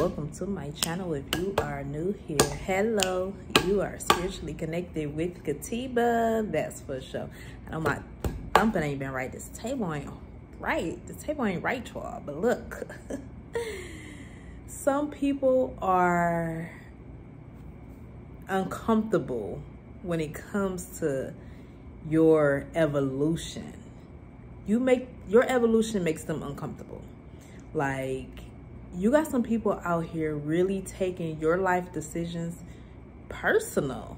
welcome to my channel if you are new here. Hello you are spiritually connected with katiba that's for sure. I don't know my thumping ain't been right. This table ain't right. The table ain't right y'all but look. Some people are uncomfortable when it comes to your evolution. You make your evolution makes them uncomfortable. Like you got some people out here really taking your life decisions personal.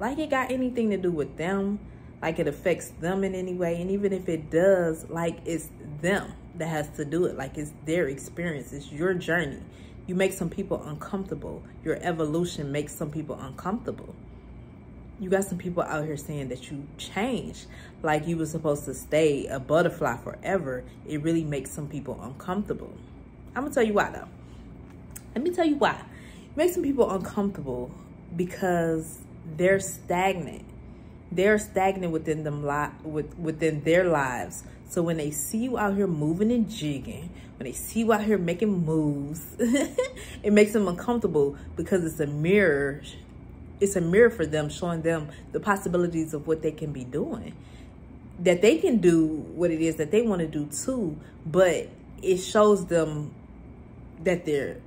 Like it got anything to do with them. Like it affects them in any way. And even if it does like it's them that has to do it. Like it's their experience. It's your journey. You make some people uncomfortable. Your evolution makes some people uncomfortable. You got some people out here saying that you changed like you were supposed to stay a butterfly forever. It really makes some people uncomfortable I'm gonna tell you why though. Let me tell you why. It makes some people uncomfortable because they're stagnant. They're stagnant within them with, within their lives. So when they see you out here moving and jigging, when they see you out here making moves, it makes them uncomfortable because it's a mirror. It's a mirror for them, showing them the possibilities of what they can be doing. That they can do what it is that they want to do too, but it shows them that their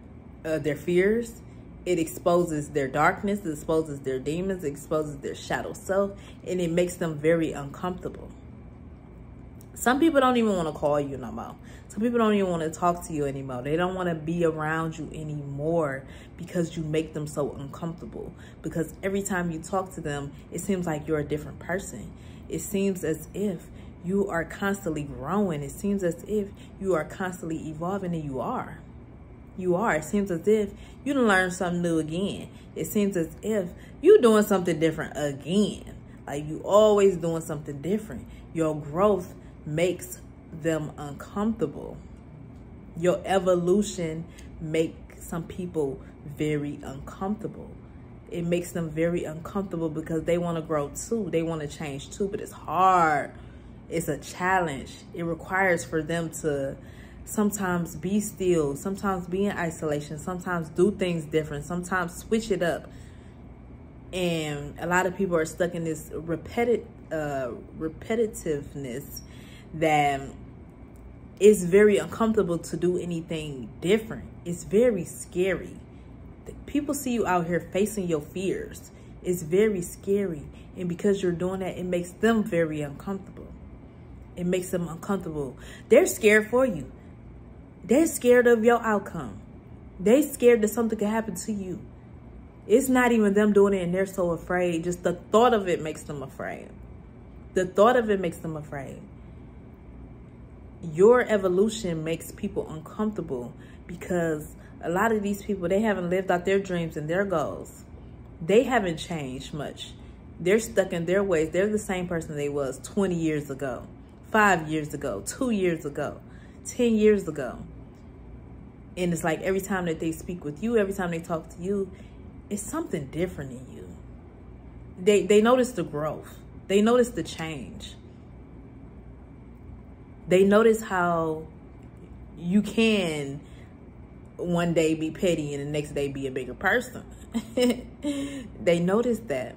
uh, their fears it exposes their darkness it exposes their demons it exposes their shadow self and it makes them very uncomfortable. Some people don't even want to call you no more. Some people don't even want to talk to you anymore. They don't want to be around you anymore because you make them so uncomfortable. Because every time you talk to them it seems like you're a different person. It seems as if you are constantly growing. It seems as if you are constantly evolving and you are you are. It seems as if you done learn something new again. It seems as if you're doing something different again. Like you always doing something different. Your growth makes them uncomfortable. Your evolution makes some people very uncomfortable. It makes them very uncomfortable because they want to grow too. They want to change too, but it's hard. It's a challenge. It requires for them to sometimes be still, sometimes be in isolation, sometimes do things different, sometimes switch it up. And a lot of people are stuck in this repetitive uh, repetitiveness that it's very uncomfortable to do anything different. It's very scary. People see you out here facing your fears. It's very scary. And because you're doing that, it makes them very uncomfortable. It makes them uncomfortable. They're scared for you. They're scared of your outcome. They scared that something could happen to you. It's not even them doing it and they're so afraid. Just the thought of it makes them afraid. The thought of it makes them afraid. Your evolution makes people uncomfortable because a lot of these people, they haven't lived out their dreams and their goals. They haven't changed much. They're stuck in their ways. They're the same person they was 20 years ago, five years ago, two years ago, 10 years ago. And it's like every time that they speak with you, every time they talk to you, it's something different in you. They they notice the growth. They notice the change. They notice how you can one day be petty and the next day be a bigger person. they notice that.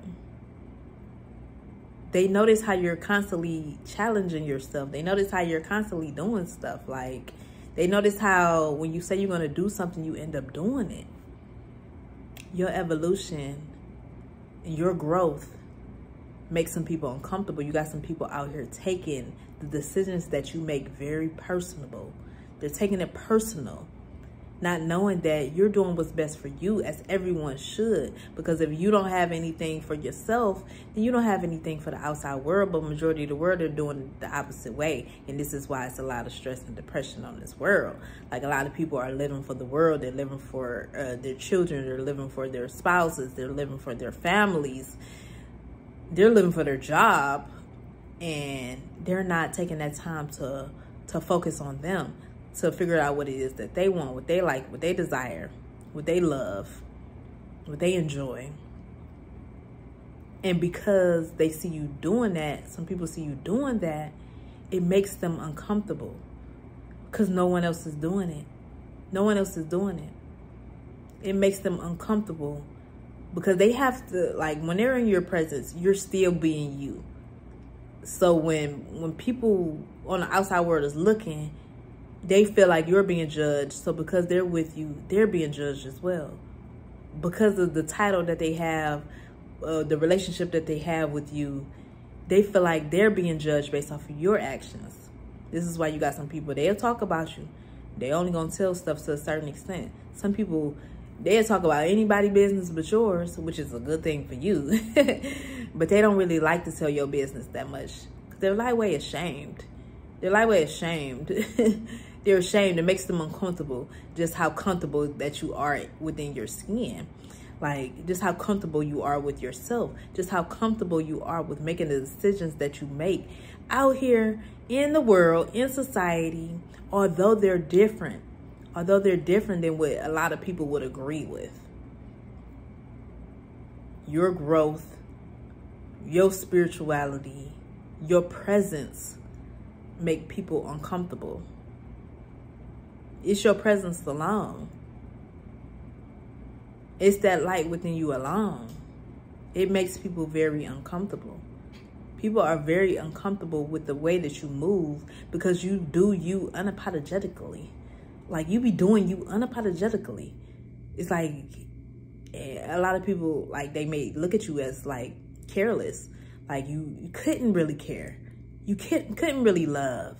They notice how you're constantly challenging yourself. They notice how you're constantly doing stuff like they notice how when you say you're going to do something, you end up doing it. Your evolution and your growth makes some people uncomfortable. You got some people out here taking the decisions that you make very personable. They're taking it personal not knowing that you're doing what's best for you as everyone should. Because if you don't have anything for yourself then you don't have anything for the outside world. But majority of the world are doing the opposite way. And this is why it's a lot of stress and depression on this world. Like a lot of people are living for the world. They're living for uh, their children. They're living for their spouses. They're living for their families. They're living for their job. And they're not taking that time to to focus on them to figure out what it is that they want, what they like, what they desire, what they love, what they enjoy. And because they see you doing that, some people see you doing that, it makes them uncomfortable because no one else is doing it. No one else is doing it. it makes them uncomfortable because they have to like when they're in your presence, you're still being you. So when when people on the outside world is looking, they feel like you're being judged. So because they're with you, they're being judged as well. Because of the title that they have, uh, the relationship that they have with you, they feel like they're being judged based off of your actions. This is why you got some people, they'll talk about you. They only gonna tell stuff to a certain extent. Some people, they'll talk about anybody business but yours, which is a good thing for you. but they don't really like to tell your business that much. They're lightweight ashamed. They're lightweight ashamed. they're ashamed. It makes them uncomfortable just how comfortable that you are within your skin. Like just how comfortable you are with yourself. Just how comfortable you are with making the decisions that you make out here in the world, in society, although they're different. Although they're different than what a lot of people would agree with. Your growth, your spirituality, your presence make people uncomfortable. It's your presence alone. It's that light within you alone. It makes people very uncomfortable. People are very uncomfortable with the way that you move because you do you unapologetically. Like you be doing you unapologetically. It's like eh, a lot of people like they may look at you as like careless. Like you, you couldn't really care. You couldn't couldn't really love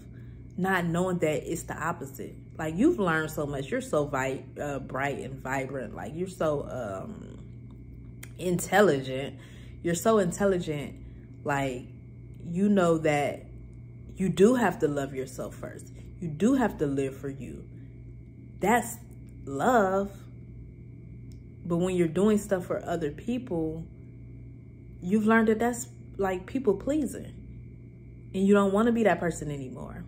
not knowing that it's the opposite. Like you've learned so much. You're so vi- uh, bright and vibrant. Like you're so um, intelligent. You're so intelligent. Like you know that you do have to love yourself first. You do have to live for you. That's love. But when you're doing stuff for other people, you've learned that that's like people pleasing. And you don't want to be that person anymore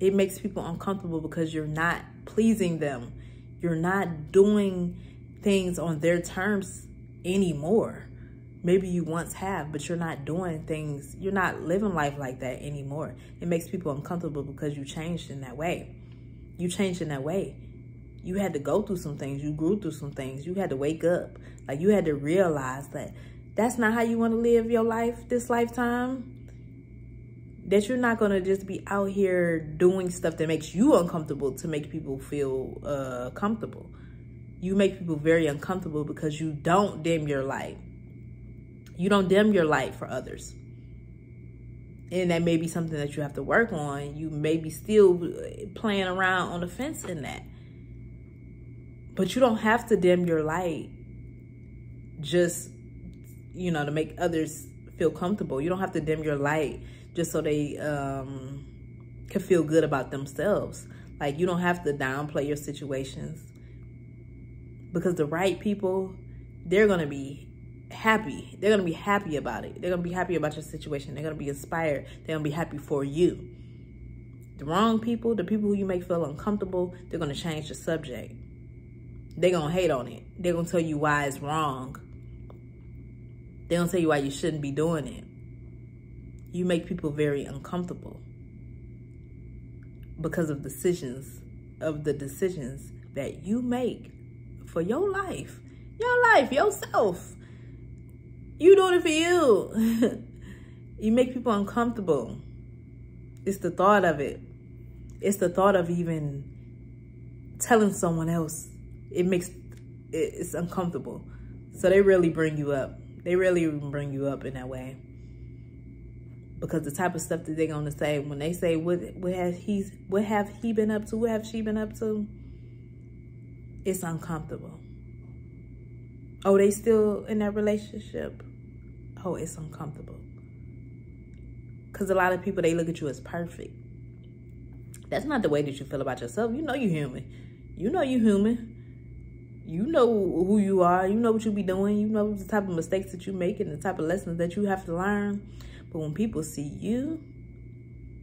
it makes people uncomfortable because you're not pleasing them. You're not doing things on their terms anymore. Maybe you once have, but you're not doing things, you're not living life like that anymore. It makes people uncomfortable because you changed in that way. You changed in that way. You had to go through some things. You grew through some things. You had to wake up. Like you had to realize that that's not how you want to live your life this lifetime that you're not going to just be out here doing stuff that makes you uncomfortable to make people feel uh, comfortable. You make people very uncomfortable because you don't dim your light. You don't dim your light for others. And that may be something that you have to work on. You may be still playing around on the fence in that. But you don't have to dim your light just, you know, to make others feel comfortable. You don't have to dim your light just so they um, can feel good about themselves. Like you don't have to downplay your situations because the right people, they're going to be happy. They're going to be happy about it. They're going to be happy about your situation. They're going to be inspired. They're going to be happy for you. The wrong people, the people who you make feel uncomfortable, they're going to change the subject. They're going to hate on it. They're going to tell you why it's wrong. They're going to tell you why you shouldn't be doing it. You make people very uncomfortable because of decisions of the decisions that you make for your life. Your life yourself. You doing it for you. You make people uncomfortable. It's the thought of it. It's the thought of even telling someone else. It makes it's uncomfortable. So they really bring you up they really bring you up in that way because the type of stuff that they're gonna say when they say what what has he what have he been up to, what have she been up to, it's uncomfortable. Oh, they still in that relationship? Oh, it's uncomfortable. Cause a lot of people they look at you as perfect. That's not the way that you feel about yourself. You know you're human. You know you're human. You know who you are. You know what you be doing. You know the type of mistakes that you make and the type of lessons that you have to learn. But when people see you,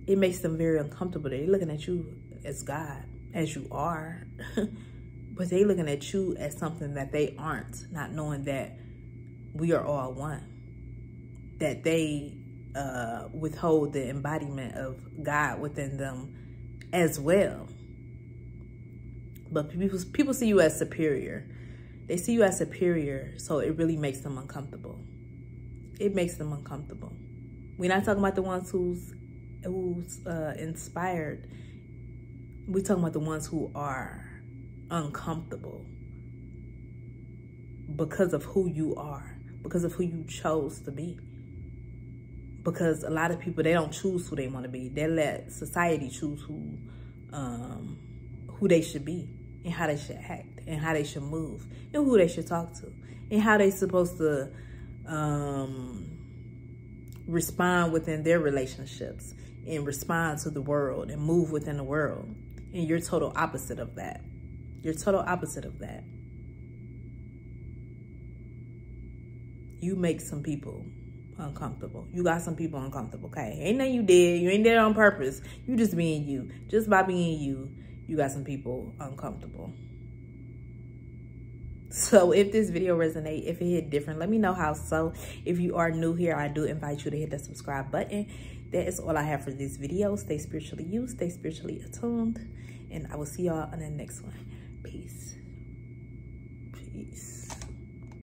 it makes them very uncomfortable. They're looking at you as God, as you are. but they're looking at you as something that they aren't, not knowing that we are all one. That they uh, withhold the embodiment of God within them as well. But people, people see you as superior. they see you as superior, so it really makes them uncomfortable. It makes them uncomfortable. We're not talking about the ones who's who's uh, inspired. We're talking about the ones who are uncomfortable because of who you are, because of who you chose to be. Because a lot of people they don't choose who they want to be. They let society choose who um, who they should be and how they should act and how they should move and who they should talk to and how they're supposed to um, respond within their relationships and respond to the world and move within the world. And you're total opposite of that. You're total opposite of that. You make some people uncomfortable. You got some people uncomfortable, okay? Ain't nothing you did. You ain't did it on purpose. You just being you. Just by being you, you got some people uncomfortable. So if this video resonate, if it hit different, let me know how so. If you are new here, I do invite you to hit the subscribe button. That is all I have for this video. Stay spiritually you, stay spiritually attuned, and I will see y'all on the next one. Peace.